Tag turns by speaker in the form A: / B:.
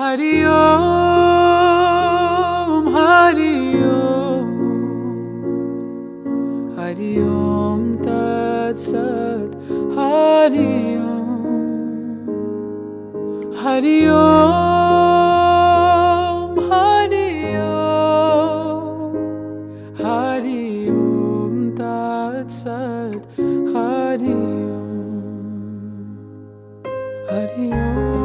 A: Hari Om, Hari Tat Sat, Hari Om, Hari Om, Tat Sat, Hari Om,